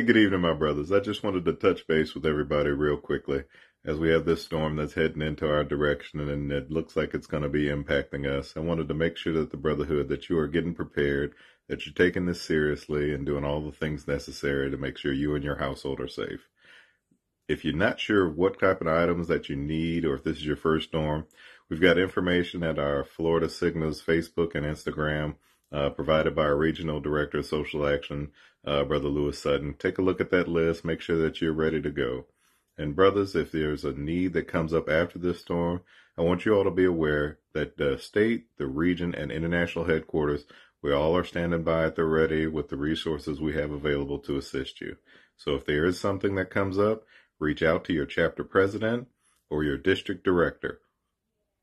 good evening, my brothers. I just wanted to touch base with everybody real quickly as we have this storm that's heading into our direction and it looks like it's going to be impacting us. I wanted to make sure that the Brotherhood, that you are getting prepared, that you're taking this seriously and doing all the things necessary to make sure you and your household are safe. If you're not sure what type of items that you need or if this is your first storm, we've got information at our Florida Sigmas Facebook and Instagram uh, provided by our Regional Director of Social Action, uh, Brother Lewis Sutton. Take a look at that list. Make sure that you're ready to go. And brothers, if there's a need that comes up after this storm, I want you all to be aware that the state, the region, and international headquarters, we all are standing by at the ready with the resources we have available to assist you. So if there is something that comes up, reach out to your chapter president or your district director.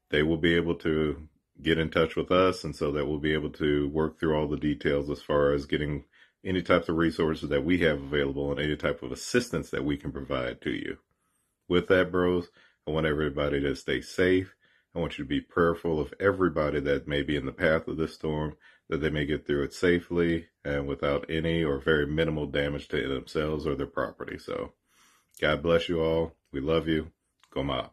They will be able to get in touch with us, and so that we'll be able to work through all the details as far as getting any types of resources that we have available and any type of assistance that we can provide to you. With that, bros, I want everybody to stay safe. I want you to be prayerful of everybody that may be in the path of this storm, that they may get through it safely and without any or very minimal damage to themselves or their property. So, God bless you all. We love you. Go Mob.